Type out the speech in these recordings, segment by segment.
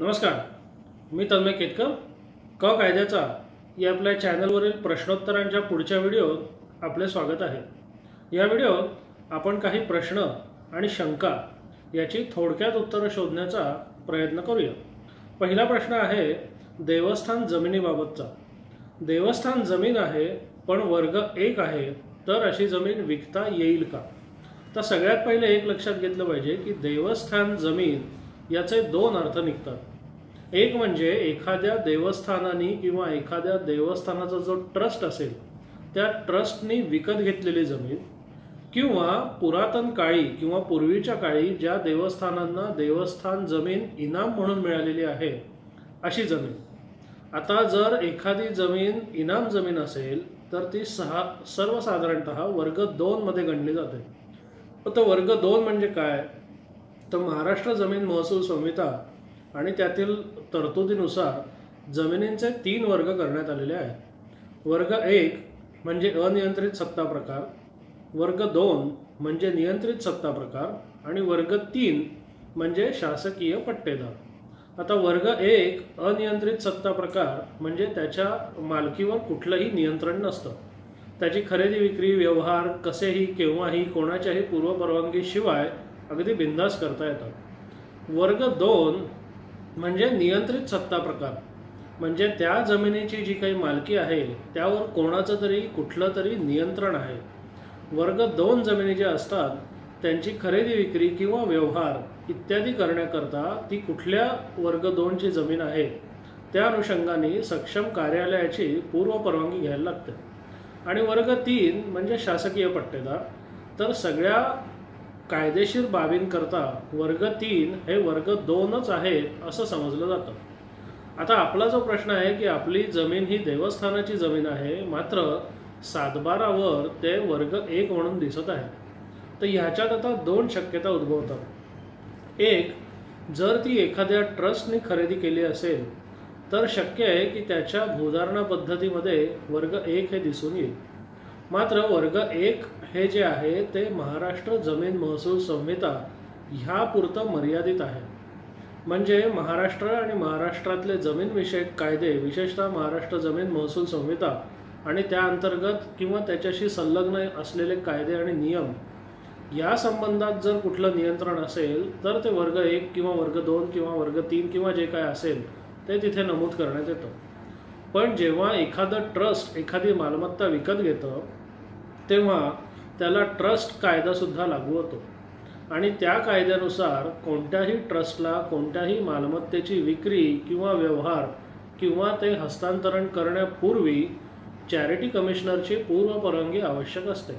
नमस्कार. मी तन्मय केतकर. क कायद्याचा या आपल्या चॅनलवरील प्रश्नोत्तरांच्या पुढच्या व्हिडिओत आपले स्वागत आहे. या व्हिडिओत आपण काही प्रश्न आणि शंका याची थोडक्यात उत्तरं शोधण्याचा प्रयत्न करूया. पहिला प्रश्न आहे देवस्थान जमिनीबाबतचा. देवस्थान जमीन आहे पण वर्ग एक आहे तर अशी जमीन विकता येईल का? तर सगळ्यात पहिले एक लक्षात घेतलं पाहिजे की देवस्थान जमीन याचे दोन अर्थ निघतात. एक म्हणजे एखाद्या देवस्थानाने किंवा एखाद्या देवस्थानाचा जो ट्रस्ट असेल त्या ट्रस्टनी विकत घेतलेली जमीन किंवा पुरातन काळी किंवा पूर्वीच्या काळी ज्या देवस्थानांना देवस्थान जमीन इनाम म्हणून मिळालेली आहे अशी जमीन. आता जर एखादी जमीन इनाम जमीन असेल तर ती सहा सर्वसाधारणत वर्ग दोनमध्ये गणली जाते. तर वर्ग दोन म्हणजे काय? तर महाराष्ट्र जमीन महसूल संहिता आणि त्यातील तरतुदीनुसार जमिनींचे तीन वर्ग करण्यात आलेले आहेत. वर्ग एक म्हणजे अनियंत्रित सत्ता प्रकार वर्ग दोन म्हणजे नियंत्रित सत्ता प्रकार आणि वर्ग तीन म्हणजे शासकीय पट्टेदार. आता वर्ग एक अनियंत्रित सत्ता प्रकार म्हणजे त्याच्या मालकीवर कुठलंही नियंत्रण नसतं. त्याची खरेदी विक्री व्यवहार कसेही केव्हाही कोणाच्याही पूर्वपरवानगीशिवाय अगदी बिंदास करता येतात. वर्ग दोन म्हणजे नियंत्रित सत्ता प्रकार. म्हणजे त्या जमिनीची जी काही मालकी आहे त्यावर कोणाचं तरी कुठलं तरी नियंत्रण आहे. वर्ग दोन जमिनी ज्या असतात त्यांची खरेदी विक्री किंवा व्यवहार इत्यादी करण्याकरता ती कुठल्या वर्ग दोनची जमीन आहे त्या अनुषंगाने सक्षम कार्यालयाची पूर्व परवानगी घ्यायला लागते. आणि वर्ग तीन म्हणजे शासकीय पट्टेदार. तर सगळ्या कायदेशीर बाबींकरता वर्ग तीन हे वर्ग दोनच आहेत असं समजलं जातं. आता आपला जो प्रश्न आहे की आपली जमीन ही देवस्थानाची जमीन आहे मात्र सातबारावर ते वर्ग एक म्हणून दिसत आहे. तर ह्याच्यात आता दोन शक्यता उद्भवतात. एक जर ती एखाद्या ट्रस्टने खरेदी केली असेल तर शक्य आहे की त्याच्या भूधारणा पद्धतीमध्ये वर्ग एक हे दिसून येईल. मात्र वर्ग एक हे जे आहे ते महाराष्ट्र जमीन महसूल संहिता ह्यापुरतं मर्यादित आहे. म्हणजे महाराष्ट्र आणि महाराष्ट्रातले जमीनविषयक कायदे विशेषतः महाराष्ट्र जमीन महसूल संहिता आणि त्या अंतर्गत किंवा त्याच्याशी संलग्न असलेले कायदे आणि नियम या संबंधात जर कुठलं नियंत्रण असेल तर ते वर्ग एक किंवा वर्ग दोन किंवा वर्ग तीन किंवा जे काय असेल ते तिथे नमूद करण्यात येतं. पण जेव्हा एखादं ट्रस्ट एखादी मालमत्ता विकत घेतं तेव्हा त्याला ट्रस्ट कायदासुद्धा लागू होतो. आणि त्या कायद्यानुसार कोणत्याही ट्रस्टला कोणत्याही मालमत्तेची विक्री किंवा व्यवहार किंवा ते हस्तांतरण करण्यापूर्वी चॅरिटी कमिशनरची पूर्व परवानगी आवश्यक असते.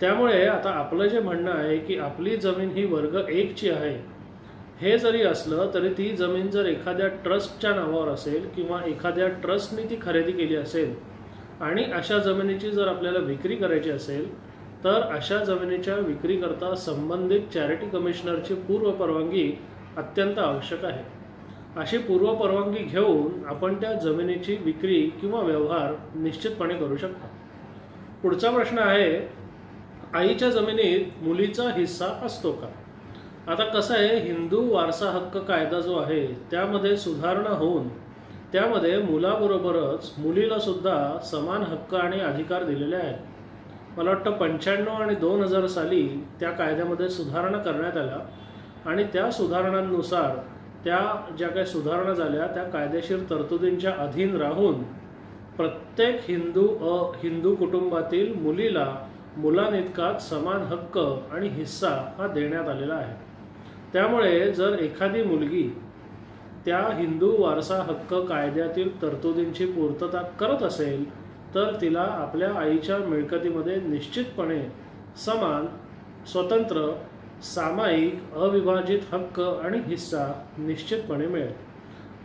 त्यामुळे आता आपलं जे म्हणणं आहे की आपली जमीन ही वर्ग एकची आहे हे जरी असलं तरी ती जमीन जर एखाद्या ट्रस्टच्या नावावर असेल किंवा एखाद्या ट्रस्टने ती खरेदी केली असेल आणि अशा जमिनीची जर आपल्याला विक्री करायची असेल तर अशा जमिनीच्या विक्रीकरता संबंधित चॅरिटी कमिशनरची पूर्व परवानगी अत्यंत आवश्यक आहे. अशी पूर्व परवानगी घेऊन आपण त्या जमिनीची विक्री किंवा व्यवहार निश्चितपणे करू शकतो. पुढचा प्रश्न आहे आईच्या जमिनीत मुलीचा हिस्सा असतो का? आता कसं आहे हिंदू वारसा हक्क कायदा जो आहे त्यामध्ये सुधारणा होऊन त्यामध्ये मुलाबरोबरच मुलीला सुद्धा समान हक्क आणि अधिकार दिलेले आहेत. मला वाटतं पंच्याण्णव आणि दोन हजार साली त्या कायद्यामध्ये सुधारणा करण्यात आल्या आणि त्या सुधारणांनुसार त्या ज्या काही सुधारणा झाल्या त्या कायदेशीर तरतुदींच्या अधीन राहून प्रत्येक हिंदू अ हिंदू कुटुंबातील मुलीला मुलांइतकाच समान हक्क आणि हिस्सा हा देण्यात आलेला आहे. त्यामुळे जर एखादी मुलगी त्या हिंदू वारसा हक्क कायद्यातील तरतुदींची पूर्तता करत असेल तर तिला आपल्या आईच्या मिळकतीमध्ये निश्चितपणे समान स्वतंत्र सामायिक अविभाजित हक्क आणि हिस्सा निश्चितपणे मिळेल.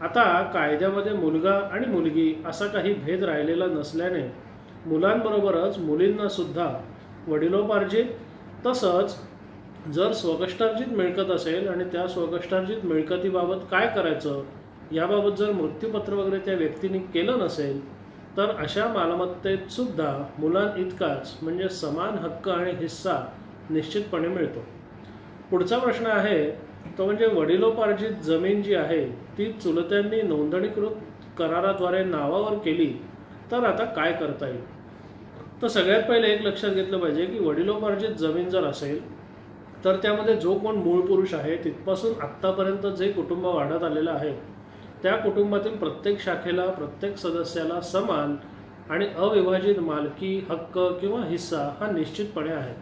आता कायद्यामध्ये मुलगा आणि मुलगी असा काही भेद राहिलेला नसल्याने मुलांबरोबरच मुलींनासुद्धा वडिलोपार्जित तसंच जर स्वकष्टार्जित मिळकत असेल आणि त्या स्वकष्टार्जित मिळकतीबाबत काय करायचं? याबाबत जर मृत्यूपत्र वगैरे त्या व्यक्तीने केलं नसेल तर अशा मालमत्तेत सुद्धा मुलांइतकाच म्हणजे समान हक्क आणि हिस्सा निश्चितपणे मिळतो. पुढचा प्रश्न आहे तो म्हणजे वडिलोपार्जित जमीन जी आहे ती चुलत्यांनी नोंदणीकृत कराराद्वारे नावावर केली तर आता काय करता येईल? तर सगळ्यात पहिले एक लक्षात घेतलं पाहिजे की वडिलोपार्जित जमीन जर असेल तर त्यामध्ये जो कोण मूळ पुरुष आहे तिथपासून आत्तापर्यंत जे कुटुंब वाढत आलेलं आहे त्या कुटुंबातील प्रत्येक शाखेला प्रत्येक सदस्याला समान आणि अविभाजित मालकी हक्क किंवा हिस्सा हा निश्चितपणे आहे.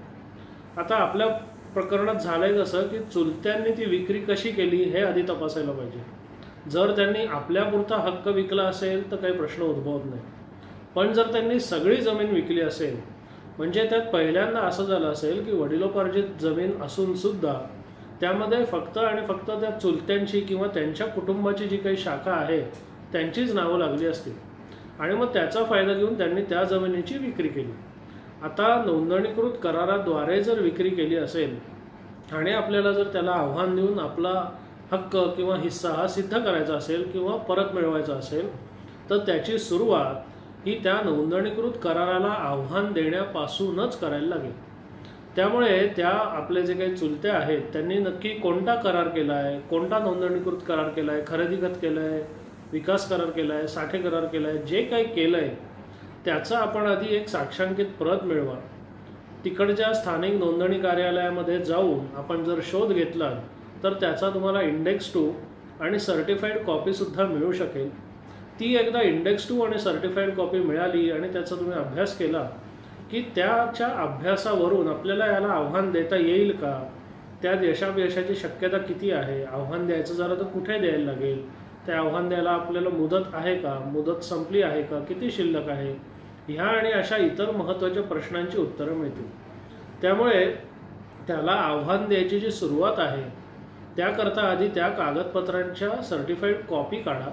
आता आपल्या प्रकरणात झालंय कसं की चुलत्यांनी ती विक्री कशी केली हे आधी तपासायला पाहिजे. जर त्यांनी आपल्यापुरता हक्क विकला असेल तर काही प्रश्न उद्भवत नाही. पण जर त्यांनी सगळी जमीन विकली असेल म्हणजे त्यात पहिल्यांदा असं झालं असेल की वडिलोपार्जित जमीन असून सुद्धा त्यामध्ये फक्त आणि फक्त त्या चुलत्यांची किंवा त्यांच्या कुटुंबाची जी काही शाखा आहे त्यांचीच नावं लागली असतील. आणि मग त्याचा फायदा घेऊन त्यांनी त्या जमिनीची विक्री केली. आता नोंदणीकृत कराराद्वारे जर विक्री केली असेल आणि आपल्याला जर त्याला आव्हान देऊन आपला हक्क किंवा हिस्सा हा सिद्ध करायचा असेल किंवा परत मिळवायचा असेल तर त्याची सुरुवात ही त्या नोंदणीकृत कराराला आव्हान देण्यापासूनच करायला लागेल. त्यामुळे त्या आपले जे काही चुलते आहेत त्यांनी नक्की कोणता करार केला आहे कोणता नोंदणीकृत करार केला आहे खरेदी खत केलं आहे विकास करार केला आहे साठे करार केला आहे जे काही केलं आहे त्याचा आपण आधी एक साक्षांकित प्रत मिळवा. तिकडच्या स्थानिक नोंदणी कार्यालयामध्ये जाऊन आपण जर शोध घेतला तर त्याचा तुम्हाला इंडेक्स टू आणि सर्टिफाईड कॉपीसुद्धा मिळू शकेल. ती एकदा इंडेक्स टू आणि सर्टिफाईड कॉपी मिळाली आणि त्याचा तुम्ही अभ्यास केला की त्याच्या अभ्यासावरून आपल्याला याला आव्हान देता येईल का? त्या यशापयशाची शक्यता किती आहे? आव्हान द्यायचं झालं तर कुठे द्यायला लागेल? ते आव्हान द्यायला आपल्याला मुदत आहे का? मुदत संपली आहे का? किती शिल्लक आहे? ह्या आणि अशा इतर महत्त्वाच्या प्रश्नांची उत्तरं मिळतील. त्यामुळे त्याला आव्हान द्यायची जी सुरुवात आहे त्याकरता आधी त्या कागदपत्रांच्या सर्टिफाईड कॉपी काढा.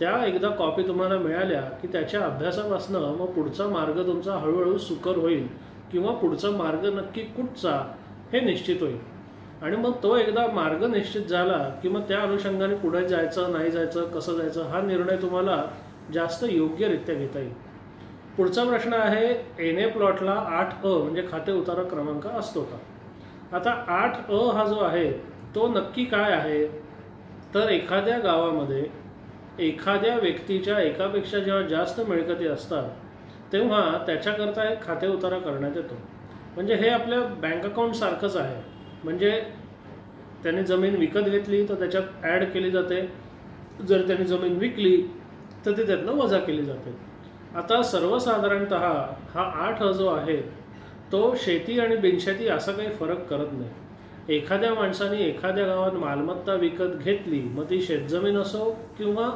त्या एकदा कॉपी तुम्हाला मिळाल्या की त्याच्या अभ्यासापासनं मग पुढचा मार्ग तुमचा हळूहळू सुकर होईल किंवा पुढचा मार्ग नक्की कुठचा हे निश्चित होईल. आणि मग तो एकदा मार्ग निश्चित झाला की मग त्या अनुषंगाने पुढे जायचं नाही जायचं कसं जायचं हा निर्णय तुम्हाला जास्त योग्यरित्या घेता येईल. पुढचा प्रश्न आहे एन ए प्लॉटला आठ अ म्हणजे खाते उतारा क्रमांक असतो का? आता आठ अ हा जो आहे तो नक्की काय आहे? तर एखाद्या गावामध्ये एखाद्या व्यक्तीच्या एकापेक्षा जेव्हा जास्त मिळकती असतात तेव्हा त्याच्याकरता एक खाते उतारा करण्यात येतो. म्हणजे हे आपल्या बँक अकाउंटसारखंच आहे. म्हणजे त्याने जमीन विकत घेतली तर त्याच्यात ॲड केली जाते. जर त्याने जमीन विकली तर ती त्यातनं वजा केली जाते. आता सर्वसाधारणत हा आठ जो आहे तो शेती आणि बिनशेती असा काही फरक करत नाही. एखाद्या माणसाने एखाद्या गावात मालमत्ता विकत घेतली मग ती शेतजमीन असो किंवा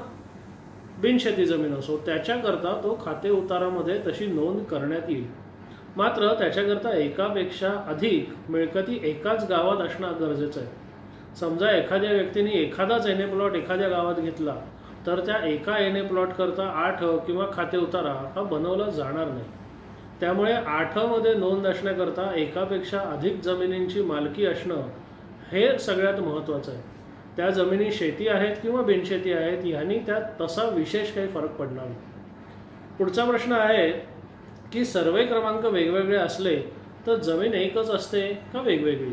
बिनशेती जमीन असो त्याच्याकरता तो खाते उतारामध्ये तशी नोंद करण्यात येईल. मात्र त्याच्याकरता एकापेक्षा अधिक मिळकती एकाच गावात असणं गरजेचं आहे. समजा एखाद्या व्यक्तीने एखादाच एन ए प्लॉट एखाद्या गावात घेतला तर त्या एका एन ए प्लॉटकरता आठ किंवा खाते उतारा हा बनवला जाणार नाही. त्यामुळे आठमध्ये नोंद असण्याकरता एकापेक्षा अधिक जमिनींची मालकी असणं हे सगळ्यात महत्त्वाचं आहे. त्या जमिनी शेती आहेत किंवा बिनशेती आहेत ह्यांनी त्यात तसा विशेष काही फरक पडणार नाही. पुढचा प्रश्न आहे की सर्वे क्रमांक वेगवेगळे असले तर जमीन एकच असते का वेगवेगळी?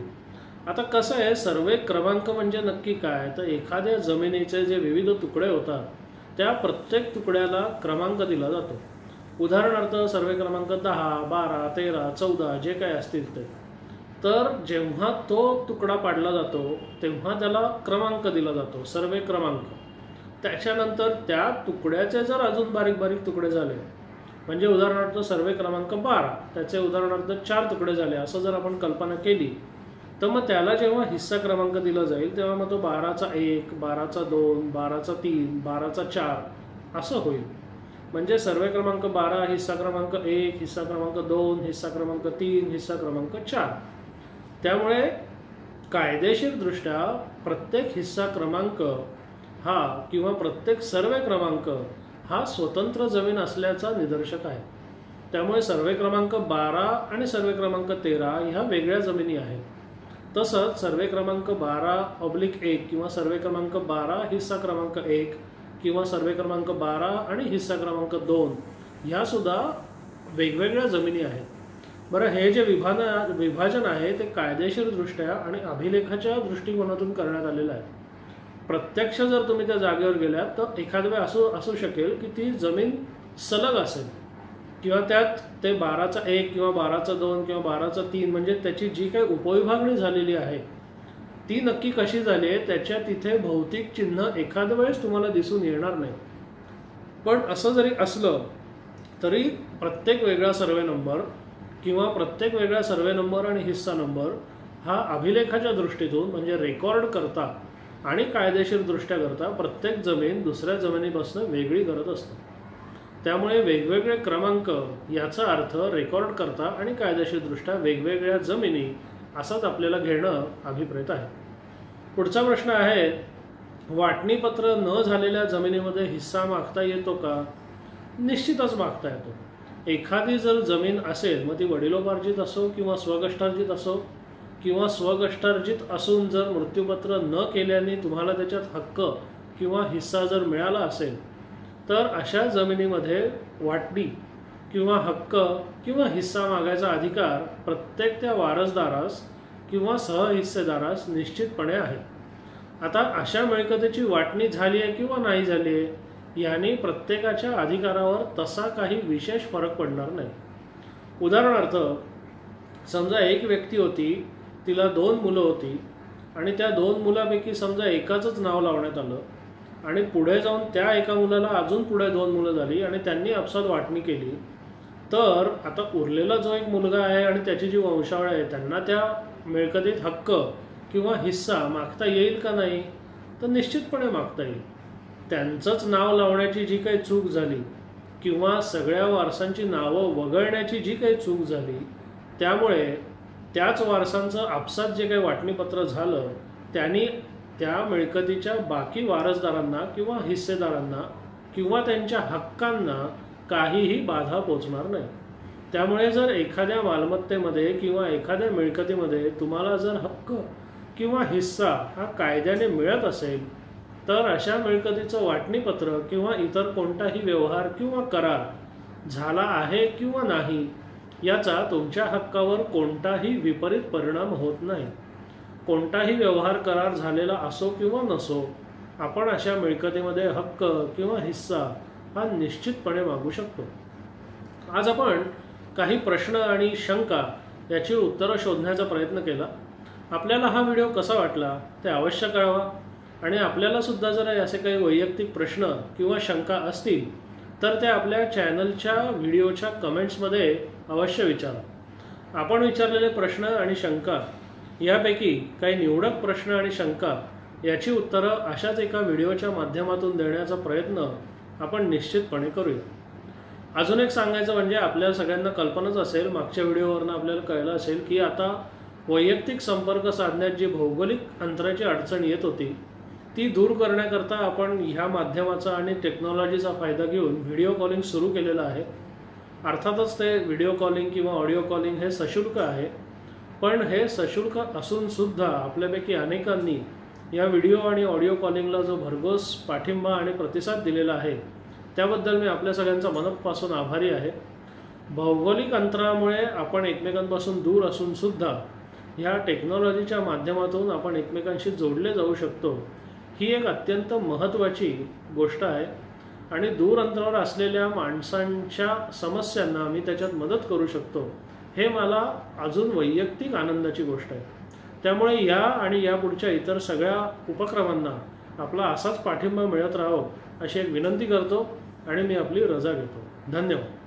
आता कसं आहे सर्वे क्रमांक म्हणजे नक्की काय? तर एखाद्या जमिनीचे जे विविध तुकडे होतात त्या प्रत्येक तुकड्याला क्रमांक दिला जातो. उदाहरणार्थ सर्वे क्रमांक दहा बारा तेरा चौदा जे काय असतील ते. तर जेव्हा तो तुकडा पाडला जातो तेव्हा त्याला क्रमांक दिला जातो सर्वे क्रमांक. त्याच्यानंतर त्या तुकड्याचे जर अजून बारीक बारीक तुकडे झाले म्हणजे उदाहरणार्थ सर्वे क्रमांक बारा त्याचे उदाहरणार्थ चार तुकडे झाले असं जर आपण कल्पना केली तर मग त्याला जेव्हा हिस्सा क्रमांक दिला जाईल तेव्हा मग तो बाराचा एक बाराचा दोन बाराचा तीन बाराचा चार असं होईल. म्हणजे सर्वे क्रमांक बारा हिस्सा क्रमांक एक हिस्सा क्रमांक दोन हिस्सा क्रमांक तीन हिस्सा क्रमांक चार. त्यामुळे कायदेशीरदृष्ट्या प्रत्येक हिस्सा क्रमांक हा किंवा प्रत्येक सर्वे क्रमांक हा स्वतंत्र जमीन असल्याचा निदर्शक आहे. त्यामुळे सर्वे क्रमांक बारा आणि सर्वे क्रमांक तेरा ह्या वेगळ्या जमिनी आहेत. तसंच सर्वे क्रमांक बारा ऑब्लिक एक किंवा सर्वे क्रमांक बारा हिस्सा क्रमांक एक किंवा सर्वे क्रमांक बारा आणि हिस्सा क्रमांक दोन ह्यासुद्धा वेगवेगळ्या जमिनी आहेत. बरं हे जे विभाजन विभाजन आहे ते कायदेशीरदृष्ट्या आणि अभिलेखाच्या दृष्टिकोनातून करण्यात आलेलं आहे. प्रत्यक्ष जर तुम्ही त्या जागेवर गेल्यात तर एखाद वेळ असू असू शकेल की ती जमीन सलग असेल. किंवा त्यात ते बाराचा एक किंवा बाराचा दोन किंवा बाराचा तीन म्हणजे त्याची जी काही उपविभागणी झालेली आहे ती नक्की कशी झाली आहे त्याच्या तिथे भौतिक चिन्ह एखाद्या वेळेस तुम्हाला दिसून येणार नाही. पण असं जरी असलं तरी प्रत्येक वेगळा सर्वे नंबर किंवा प्रत्येक वेगळा सर्वे नंबर आणि हिस्सा नंबर हा अभिलेखाच्या दृष्टीतून म्हणजे रेकॉर्ड करता आणि कायदेशीरदृष्ट्या करता प्रत्येक जमीन दुसऱ्या जमिनीपासून वेगळी करत असतो. त्यामुळे वेगवेगळे क्रमांक याचा अर्थ रेकॉर्ड करता आणि कायदेशीरदृष्ट्या वेगवेगळ्या जमिनी असाच आपल्याला घेणं अभिप्रेत आहे. पुढचा प्रश्न आहे वाटणीपत्र न झालेल्या जमिनीमध्ये हिस्सा मागता येतो का? निश्चितच मागता येतो. एखादी जर जमीन असेल मग ती वडिलोपार्जित असो किंवा स्वगष्टार्जित असो किंवा स्वगष्टार्जित असून जर मृत्यूपत्र न केल्याने तुम्हाला त्याच्यात हक्क किंवा हिस्सा जर मिळाला असेल तर अशा जमिनीमध्ये वाटणी किंवा हक्क किंवा हिस्सा मागायचा अधिकार प्रत्येक त्या वारसदारास किंवा सहहिस्सेदारास निश्चितपणे आहे. आता अशा मिळकतीची वाटणी झाली आहे किंवा नाही झाली आहे याने प्रत्येकाच्या अधिकारावर तसा काही विशेष फरक पडणार नाही. उदाहरणार्थ समजा एक व्यक्ती होती तिला दोन मुलं होती आणि त्या दोन मुलापैकी समजा एकाचंच नाव लावण्यात आलं आणि पुढे जाऊन त्या एका मुलाला अजून पुढे दोन मुलं झाली आणि त्यांनी आपसात वाटणी केली तर आता उरलेला जो एक मुलगा आहे आणि त्याची जी वंशावळ आहे त्यांना त्या मिळकतीत हक्क किंवा हिस्सा मागता येईल का नाही तर निश्चितपणे मागता येईल. त्यांचंच नाव लावण्याची जी काही चूक झाली किंवा सगळ्या वारसांची नावं वगळण्याची जी काही चूक झाली त्यामुळे त्याच वारसांचं आपसात जे काही वाटणीपत्र झालं त्यांनी त्या मिळकतीच्या बाकी वारसदारांना किंवा हिस्सेदारांना किंवा त्यांच्या हक्कांना काहीही बाधा पोचणार नाही. त्यामुळे जर एखाद्या मालमत्तेमध्ये किंवा एखाद्या मिळकतीमध्ये तुम्हाला जर हक्क किंवा हिस्सा हा कायद्याने मिळत असेल तर अशा मिळकतीचं वाटणीपत्र किंवा इतर कोणताही व्यवहार किंवा करार झाला आहे किंवा नाही याचा तुमच्या हक्कावर कोणताही विपरीत परिणाम होत नाही. कोणताही व्यवहार करार झालेला असो किंवा नसो आपण अशा मिळकतीमध्ये हक्क किंवा हिस्सा हा निश्चितपणे मागू शकतो. आज आपण काही प्रश्न आणि शंका याची उत्तरं शोधण्याचा प्रयत्न केला. आपल्याला हा व्हिडिओ कसा वाटला ते अवश्य कळवा. आणि आपल्यालासुद्धा जर असे काही वैयक्तिक प्रश्न किंवा शंका असतील तर ते आपल्या चॅनलच्या व्हिडिओच्या कमेंट्समध्ये अवश्य विचारा. आपण विचारलेले प्रश्न आणि शंका यापैकी काही निवडक प्रश्न आणि शंका याची उत्तरं अशाच एका व्हिडिओच्या माध्यमातून देण्याचा प्रयत्न आपण निश्चितपणे करूया. अजून एक सांगायचं म्हणजे आपल्या सगळ्यांना कल्पनाच असेल मागच्या व्हिडिओवरनं आपल्याला कळलं असेल की आता वैयक्तिक संपर्क साधण्यात जी भौगोलिक अंतराची अडचण येत होती ती दूर करण्याकरता आपण ह्या माध्यमाचा आणि टेक्नॉलॉजीचा फायदा घेऊन व्हिडिओ कॉलिंग सुरू केलेलं आहे. अर्थातच ते व्हिडिओ कॉलिंग किंवा ऑडिओ कॉलिंग हे सशुल्क आहे पण हे सशुल्क असूनसुद्धा आपल्यापैकी अनेकांनी या व्हिडिओ आणि ऑडिओ कॉलिंगला जो भरघोस पाठिंबा आणि प्रतिसाद दिलेला आहे त्याबद्दल मी आपल्या सगळ्यांचा मनपासून आभारी आहे. भौगोलिक अंतरामुळे आपण एकमेकांपासून दूर असून सुद्धा ह्या टेक्नॉलॉजीच्या माध्यमातून आपण एकमेकांशी जोडले जाऊ शकतो. ही एक अत्यंत महत्त्वाची गोष्ट आहे आणि दूर अंतरावर असलेल्या माणसांच्या समस्यांना मी त्याच्यात मदत करू शकतो. हे मला अजून वैयक्तिक आनंदाची गोष्ट आहे. त्यामुळे या आणि या पुढच्या इतर सगळ्या उपक्रमांना आपला असाच पाठिंबा मिळत राहो अशी एक विनंती करतो. आणि मी आपली रजा घेतो. धन्यवाद.